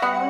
Bye.